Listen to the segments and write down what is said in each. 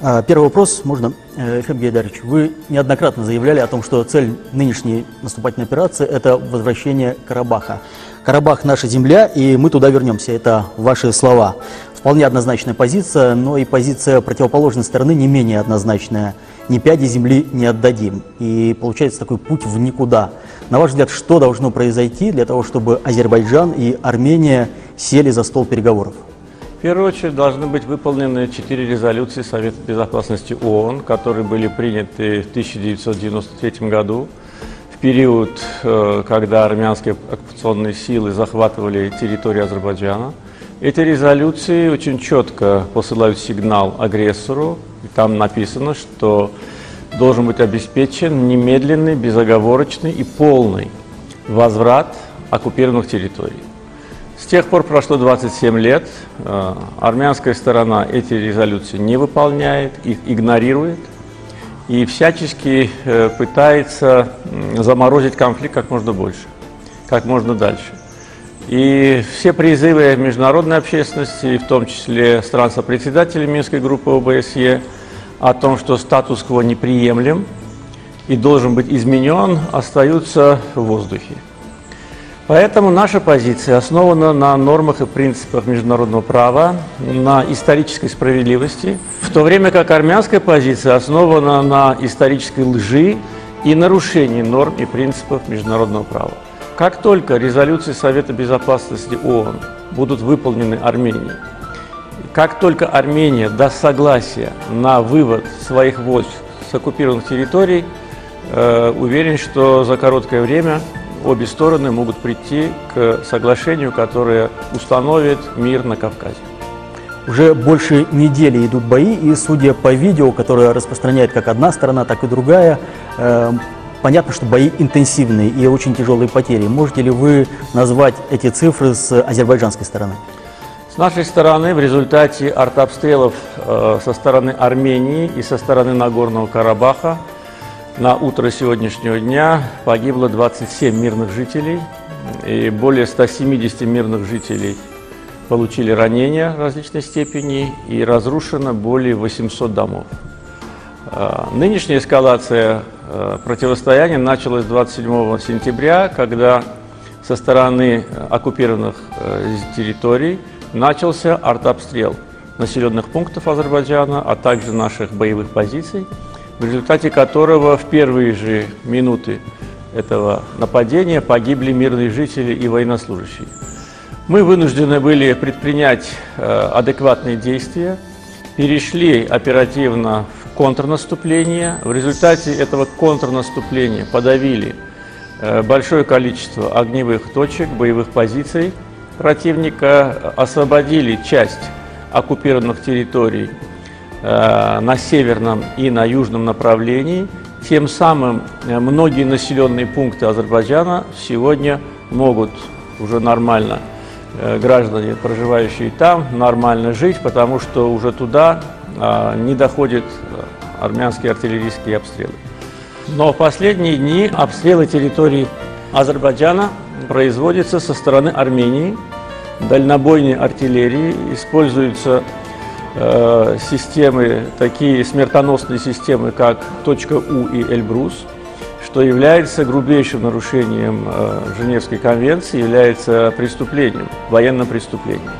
А, первый вопрос, можно, Ефим Гейдарович. Вы неоднократно заявляли о том, что цель нынешней наступательной операции – это возвращение Карабаха. Карабах – наша земля, и мы туда вернемся. Это ваши слова. Вполне однозначная позиция, но и позиция противоположной стороны не менее однозначная. Ни пяди земли не отдадим. И получается такой путь в никуда. На ваш взгляд, что должно произойти для того, чтобы Азербайджан и Армения сели за стол переговоров? В первую очередь должны быть выполнены четыре резолюции Совета Безопасности ООН, которые были приняты в 1993 году, в период, э, когда армянские оккупационные силы захватывали территорию Азербайджана. Эти резолюции очень четко посылают сигнал агрессору, и там написано, что должен быть обеспечен немедленный, безоговорочный и полный возврат оккупированных территорий. Тех пор прошло 27 лет. Э, армянская сторона эти резолюции не выполняет, их игнорирует и всячески э, пытается заморозить конфликт как можно больше, как можно дальше. И все призывы международной общественности, в том числе стран-сопредседателей Минской группы ОБСЕ, о том, что статус-кво неприемлем и должен быть изменен, остаются в воздухе. Поэтому наша позиция основана на нормах и принципах международного права, на исторической справедливости, в то время как армянская позиция основана на исторической лжи и нарушении норм и принципов международного права. Как только резолюции Совета Безопасности ООН будут выполнены Арменией, как только Армения даст согласие на вывод своих войск с оккупированных территорий, э, уверен, что за короткое время обе стороны могут прийти к соглашению, которое установит мир на Кавказе. Уже больше недели идут бои, и судя по видео, которое распространяет как одна сторона, так и другая, э, понятно, что бои интенсивные и очень тяжелые потери. Можете ли вы назвать эти цифры с азербайджанской стороны? С нашей стороны в результате артобстрелов э, со стороны Армении и со стороны Нагорного Карабаха на утро сегодняшнего дня погибло 27 мирных жителей, и более 170 мирных жителей получили ранения различной степени, и разрушено более 800 домов. А, нынешняя эскалация а, противостояния началась 27 сентября, когда со стороны оккупированных а, территорий начался артобстрел населенных пунктов Азербайджана, а также наших боевых позиций – в результате которого в первые же минуты этого нападения погибли мирные жители и военнослужащие. Мы вынуждены были предпринять э, адекватные действия, перешли оперативно в контрнаступление. В результате этого контрнаступления подавили э, большое количество огневых точек, боевых позиций противника, освободили часть оккупированных территорий Э, на северном и на южном направлении. Тем самым э, многие населенные пункты Азербайджана сегодня могут уже нормально, э, граждане, проживающие там, нормально жить, потому что уже туда не доходят армянские артиллерийские обстрелы. Но в последние дни обстрелы территории Азербайджана производятся со стороны Армении. Дальнобойной артиллерии используются Э, системы, такие смертоносные системы, как точка У и Эльбрус, что является грубейшим нарушением э, Женевской конвенции, является преступлением, военным преступлением.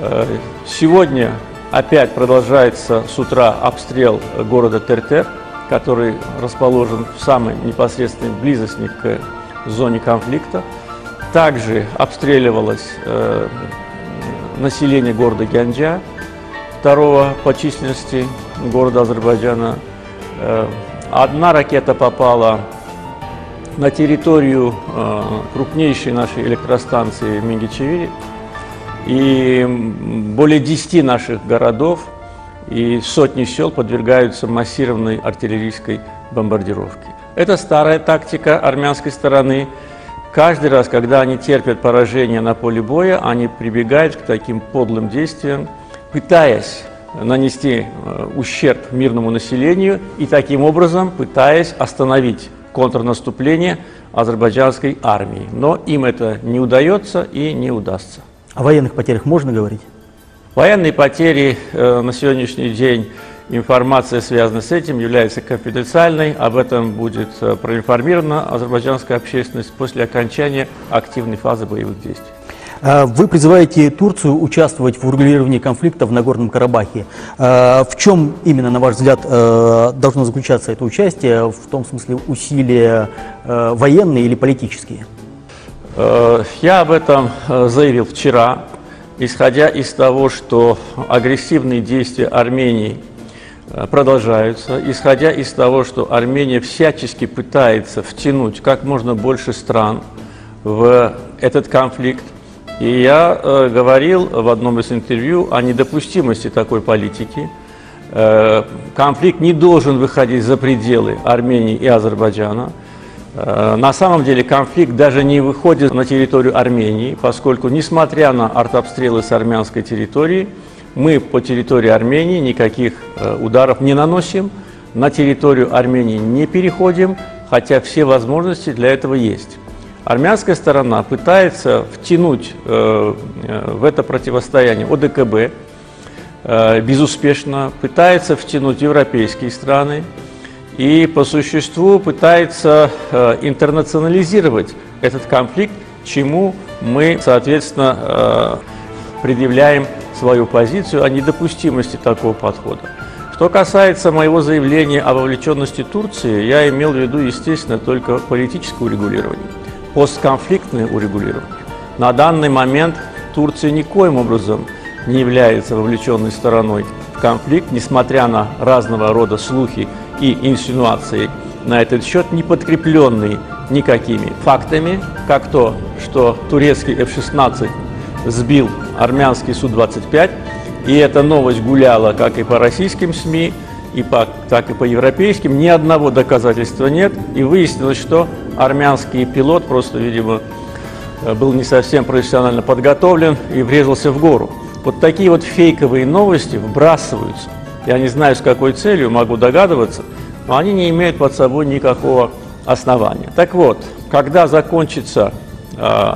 Э, сегодня опять продолжается с утра обстрел города Тертер, который расположен в самой непосредственной близости к зоне конфликта. Также обстреливалось население города Гянджа, второго по численности города Азербайджана. Э, одна ракета попала на территорию э, крупнейшей нашей электростанции Мингичевири. И более 10 наших городов и сотни сел подвергаются массированной артиллерийской бомбардировке. Это старая тактика армянской стороны. Каждый раз, когда они терпят поражение на поле боя, они прибегают к таким подлым действиям, пытаясь нанести э, ущерб мирному населению и таким образом пытаясь остановить контрнаступление азербайджанской армии. Но им это не удается и не удастся. О военных потерях можно говорить? Военные потери э, на сегодняшний день Информация, связанная с этим, является конфиденциальной. Об этом будет э, проинформирована азербайджанская общественность после окончания активной фазы боевых действий. А, вы призываете Турцию участвовать в урегулировании конфликта в Нагорном Карабахе. А, в чем именно, на ваш взгляд, э, должно заключаться это участие? В том смысле усилия э, военные или политические? Я об этом заявил вчера, исходя из того, что агрессивные действия Армении Э, продолжаются, исходя из того, что Армения всячески пытается втянуть как можно больше стран в этот конфликт. И я э, говорил в одном из интервью о недопустимости такой политики. Э, конфликт не должен выходить за пределы Армении и Азербайджана. Э, на самом деле конфликт даже не выходит на территорию Армении, поскольку, несмотря на артобстрелы с армянской территории, мы по территории Армении никаких э, ударов не наносим, на территорию Армении не переходим, хотя все возможности для этого есть. Армянская сторона пытается втянуть э, э, в это противостояние ОДКБ, безуспешно, пытается втянуть европейские страны и по существу пытается интернационализировать этот конфликт, чему мы, соответственно, предъявляем свою позицию о недопустимости такого подхода. Что касается моего заявления о вовлеченности Турции, я имел в виду, естественно, только политическое урегулирование, постконфликтное урегулирование. На данный момент Турция никоим образом не является вовлеченной стороной в конфликт, несмотря на разного рода слухи и инсинуации на этот счет, не подкрепленные никакими фактами, как то, что турецкий F-16 сбил армянский Су-25, и эта новость гуляла как и по российским СМИ, и по, так и по европейским. Ни одного доказательства нет, и выяснилось, что армянский пилот просто, видимо, был не совсем профессионально подготовлен и врезался в гору. Вот такие вот фейковые новости вбрасываются. Я не знаю, с какой целью, могу догадываться, но они не имеют под собой никакого основания. Так вот, когда закончится э,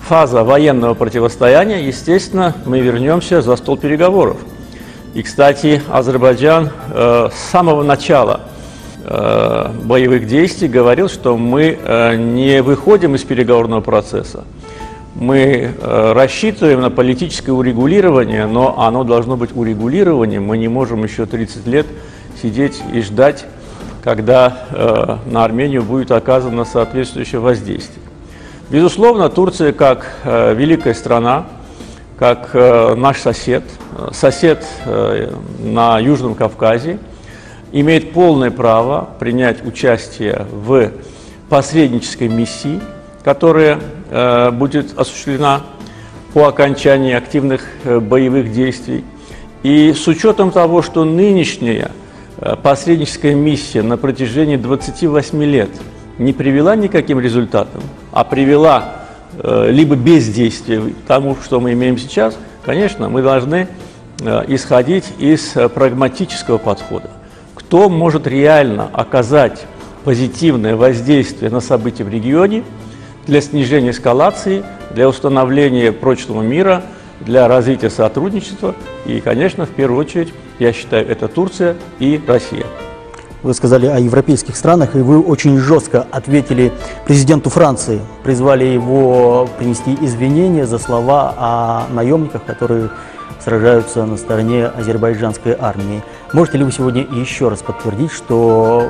фаза военного противостояния, естественно, мы вернемся за стол переговоров. И, кстати, Азербайджан э, с самого начала э, боевых действий говорил, что мы э, не выходим из переговорного процесса. Мы э, рассчитываем на политическое урегулирование, но оно должно быть урегулированием. Мы не можем еще 30 лет сидеть и ждать, когда э, на Армению будет оказано соответствующее воздействие. Безусловно, Турция как э, великая страна, как э, наш сосед, сосед э, на Южном Кавказе, имеет полное право принять участие в посреднической миссии, которая э, будет осуществлена по окончании активных боевых действий. И с учетом того, что нынешняя посредническая миссия на протяжении 28 лет – не привела никаким результатам, а привела либо бездействие к тому, что мы имеем сейчас, конечно, мы должны э, исходить из э, прагматического подхода. Кто может реально оказать позитивное воздействие на события в регионе для снижения эскалации, для установления прочного мира, для развития сотрудничества. И, конечно, в первую очередь, я считаю, это Турция и Россия. Вы сказали о европейских странах, и вы очень жестко ответили президенту Франции, призвали его принести извинения за слова о наемниках, которые сражаются на стороне азербайджанской армии. Можете ли вы сегодня еще раз подтвердить, что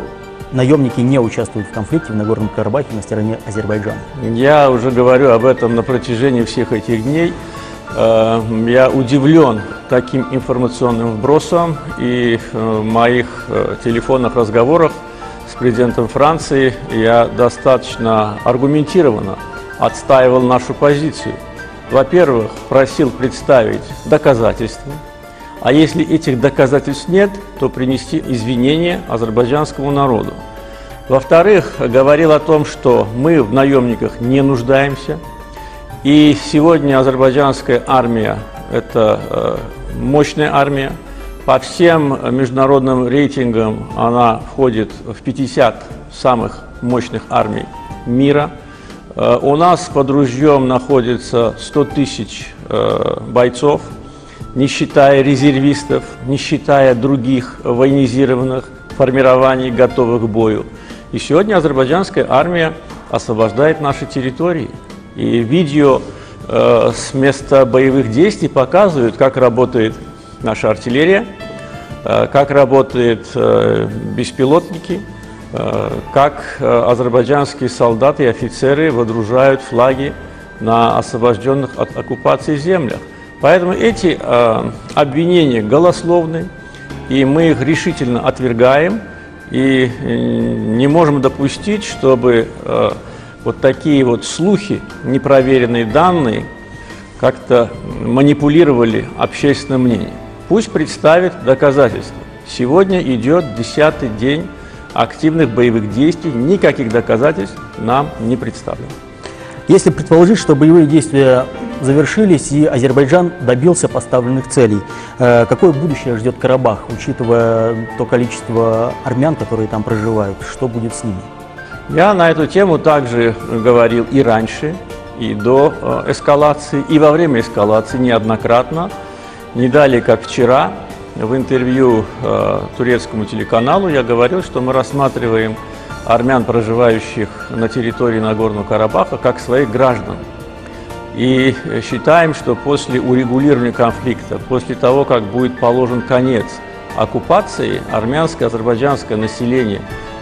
наемники не участвуют в конфликте в Нагорном Карабахе на стороне Азербайджана? Я уже говорю об этом на протяжении всех этих дней. Э, я удивлен таким информационным вбросом и э, в моих э, телефонных разговорах с президентом Франции я достаточно аргументированно отстаивал нашу позицию. Во-первых, просил представить доказательства, а если этих доказательств нет, то принести извинения азербайджанскому народу. Во-вторых, говорил о том, что мы в наемниках не нуждаемся – и сегодня азербайджанская армия – это э, мощная армия. По всем международным рейтингам она входит в 50 самых мощных армий мира. Э, у нас под ружьем находится 100 тысяч э, бойцов. не считая резервистов, не считая других военизированных формирований, готовых к бою. И сегодня азербайджанская армия освобождает наши территории. И видео э, с места боевых действий показывают, как работает наша артиллерия, э, как работают э, беспилотники, э, как э, азербайджанские солдаты и офицеры водружают флаги на освобожденных от оккупации землях. Поэтому эти э, обвинения голословны, и мы их решительно отвергаем, и э, не можем допустить, чтобы э, вот такие вот слухи, непроверенные данные, как-то манипулировали общественным мнением. Пусть представит доказательства. Сегодня идет десятый день активных боевых действий, никаких доказательств нам не представлено. Если предположить, что боевые действия завершились и Азербайджан добился поставленных целей, э, какое будущее ждет Карабах, учитывая то количество армян, которые там проживают, что будет с ними? Я на эту тему также говорил и раньше, и до э, эскалации, и во время эскалации неоднократно. Не далее, как вчера, в интервью э, турецкому телеканалу я говорил, что мы рассматриваем армян, проживающих на территории Нагорного Карабаха, как своих граждан. И считаем, что после урегулирования конфликта, после того, как будет положен конец оккупации, армянское, азербайджанское население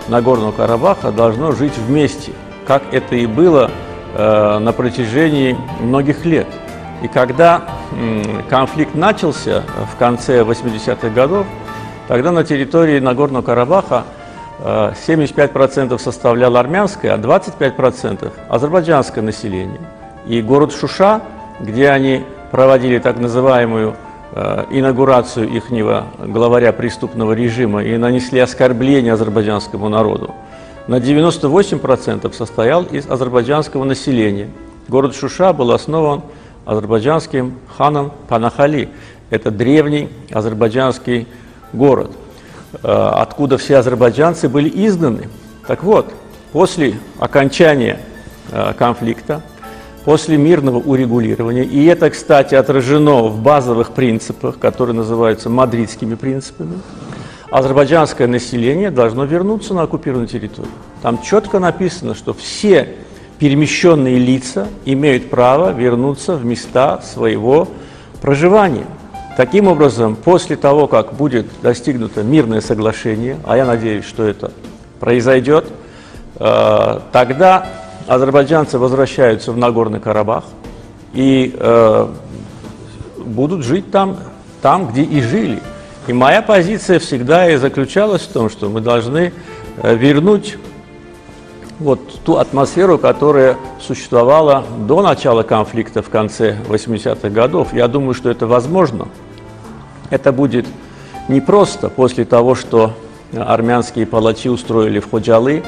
Нагорного Карабаха должно жить вместе, как это и было э, на протяжении многих лет. И когда э, конфликт начался в конце 80-х годов, тогда на территории Нагорного Карабаха 75% э, составляло армянское, а 25% азербайджанское население. И город Шуша, где они проводили так называемую инаугурацию ихнего главаря преступного режима и нанесли оскорбление азербайджанскому народу, на 98% состоял из азербайджанского населения. Город Шуша был основан азербайджанским ханом Панахали. Это древний азербайджанский город, э, откуда все азербайджанцы были изгнаны. Так вот, после окончания э, конфликта после мирного урегулирования, и это, кстати, отражено в базовых принципах, которые называются мадридскими принципами, азербайджанское население должно вернуться на оккупированную территорию. Там четко написано, что все перемещенные лица имеют право вернуться в места своего проживания. Таким образом, после того, как будет достигнуто мирное соглашение, а я надеюсь, что это произойдет, э, тогда азербайджанцы возвращаются в Нагорный Карабах и э, будут жить там, там, где и жили. И моя позиция всегда и заключалась в том, что мы должны э, вернуть вот ту атмосферу, которая существовала до начала конфликта в конце 80-х годов. Я думаю, что это возможно. Это будет не просто после того, что армянские палачи устроили в Ходжалы,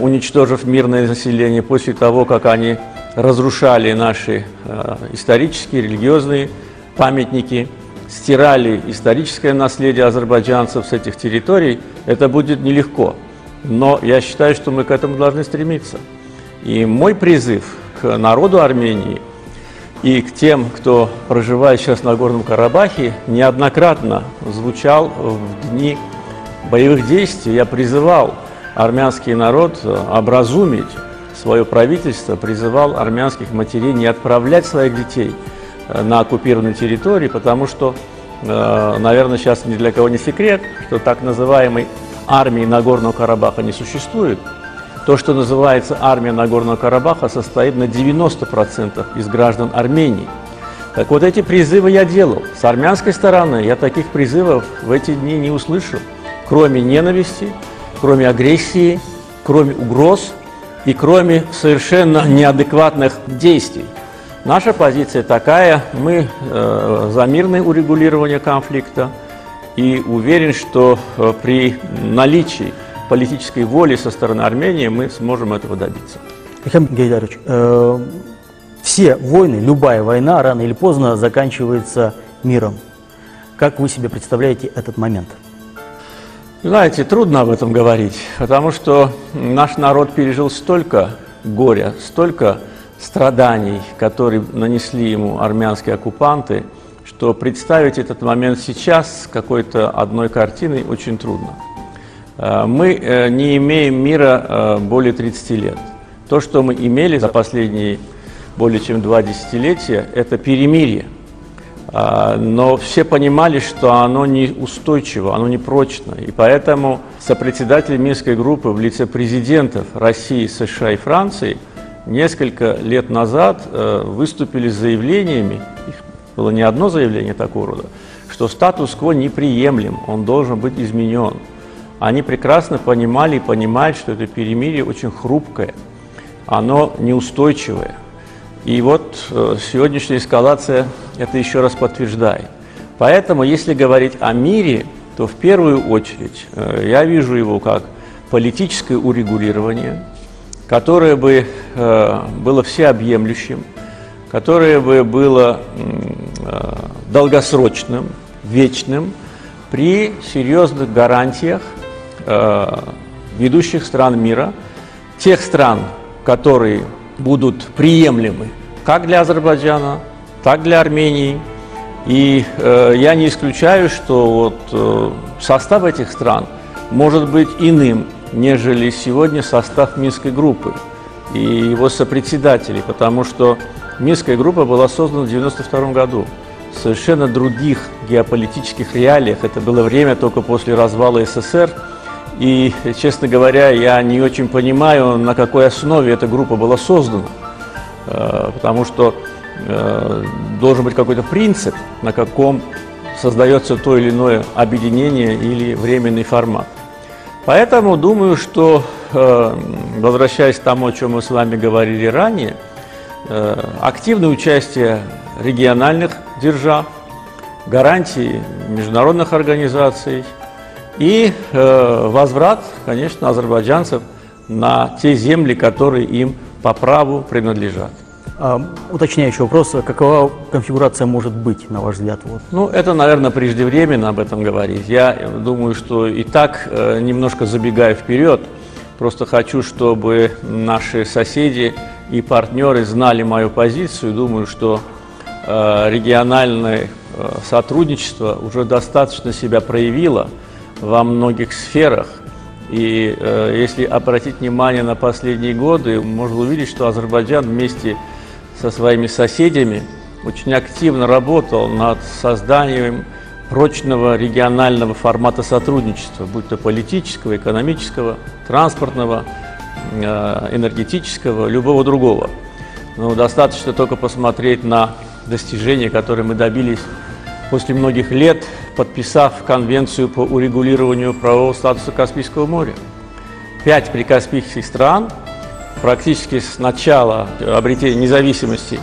уничтожив мирное население после того, как они разрушали наши э, исторические, религиозные памятники, стирали историческое наследие азербайджанцев с этих территорий, это будет нелегко. Но я считаю, что мы к этому должны стремиться. И мой призыв к народу Армении и к тем, кто проживает сейчас на Горном Карабахе, неоднократно звучал в дни боевых действий. Я призывал армянский народ образумить свое правительство, призывал армянских матерей не отправлять своих детей э, на оккупированные территории, потому что, э, наверное, сейчас ни для кого не секрет, что так называемой армии Нагорного Карабаха не существует. То, что называется армия Нагорного Карабаха, состоит на 90% из граждан Армении. Так вот, эти призывы я делал. С армянской стороны я таких призывов в эти дни не услышал, кроме ненависти, кроме агрессии, кроме угроз и кроме совершенно неадекватных действий. Наша позиция такая, мы э, за мирное урегулирование конфликта и уверен, что э, при наличии политической воли со стороны Армении мы сможем этого добиться. Михаил Гайдарович, э, все войны, любая война рано или поздно заканчивается миром. Как вы себе представляете этот момент? Знаете, трудно об этом говорить, потому что наш народ пережил столько горя, столько страданий, которые нанесли ему армянские оккупанты, то представить этот момент сейчас какой-то одной картиной очень трудно. Э, мы э, не имеем мира э, более 30 лет. То, что мы имели за последние более чем два десятилетия, это перемирие. Но все понимали, что оно не устойчиво, оно не прочно. И поэтому сопредседатели Минской группы в лице президентов России, США и Франции несколько лет назад выступили с заявлениями, их было не одно заявление такого рода, что статус-кво неприемлем, он должен быть изменен они прекрасно понимали и понимают, что это перемирие очень хрупкое, оно неустойчивое. И вот э, сегодняшняя эскалация это еще раз подтверждает. Поэтому, если говорить о мире, то в первую очередь э, я вижу его как политическое урегулирование, которое бы э, было всеобъемлющим, которое бы было долгосрочным, вечным, при серьезных гарантиях ведущих стран мира, тех стран, которые будут приемлемы как для Азербайджана, так для Армении. И э, я не исключаю, что вот, э, состав этих стран может быть иным, нежели сегодня состав Минской группы и его сопредседателей, потому что Минская группа была создана в 1992 году в совершенно других геополитических реалиях. Это было время только после развала СССР, и, честно говоря, я не очень понимаю, на какой основе эта группа была создана. Э, потому что э, должен быть какой-то принцип, на каком создается то или иное объединение или временный формат. Поэтому думаю, что, э, возвращаясь к тому, о чем мы с вами говорили ранее, активное участие региональных держав, гарантии международных организаций – и э, возврат, конечно, азербайджанцев на те земли, которые им по праву принадлежат. А, уточняющий вопрос, какова конфигурация может быть, на ваш взгляд? Вот? Ну, это, наверное, преждевременно об этом говорить. Я думаю, что и так, э, немножко забегая вперед, просто хочу, чтобы наши соседи и партнеры знали мою позицию. Думаю, что э, региональное э, сотрудничество уже достаточно себя проявило – во многих сферах. И э, если обратить внимание на последние годы, можно увидеть, что Азербайджан вместе со своими соседями очень активно работал над созданием прочного регионального формата сотрудничества, будь то политического, экономического, транспортного, э, энергетического, любого другого. Но достаточно только посмотреть на достижения, которые мы добились после многих лет, подписав Конвенцию по урегулированию правового статуса Каспийского моря. Пять прикаспийских стран практически с начала обретения независимости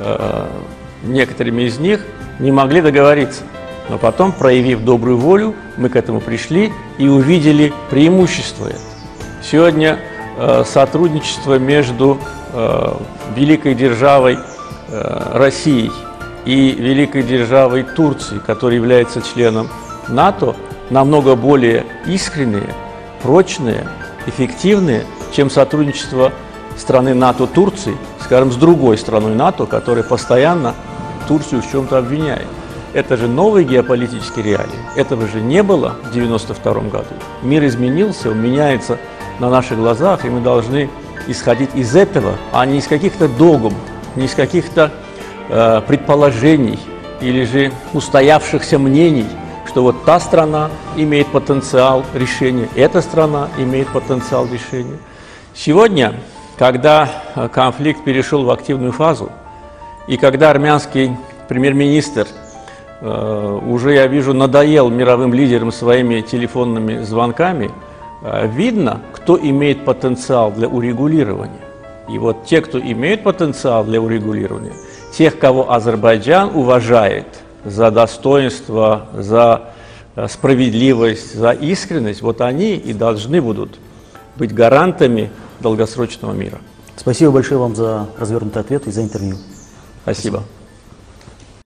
э, некоторыми из них не могли договориться. Но потом, проявив добрую волю, мы к этому пришли и увидели преимущество. Сегодня э, сотрудничество между э, великой державой э, Россией и великой державой Турции, которая является членом НАТО, намного более искренние, прочные, эффективные, чем сотрудничество страны НАТО Турции, скажем, с другой страной НАТО, которая постоянно Турцию в чем-то обвиняет. Это же новые геополитические реалии. Этого же не было в 1992 году. Мир изменился, он меняется на наших глазах, и мы должны исходить из этого, а не из каких-то догм, не из каких-то Э, предположений или же устоявшихся мнений, что вот та страна имеет потенциал решения, эта страна имеет потенциал решения. Сегодня, когда э, конфликт перешел в активную фазу, и когда армянский премьер-министр э, уже, я вижу, надоел мировым лидерам своими телефонными звонками, видно, кто имеет потенциал для урегулирования. И вот те, кто имеют потенциал для урегулирования – тех, кого Азербайджан уважает за достоинство, за э, справедливость, за искренность, вот они и должны будут быть гарантами долгосрочного мира. Спасибо большое вам за развернутый ответ и за интервью. Спасибо. Спасибо.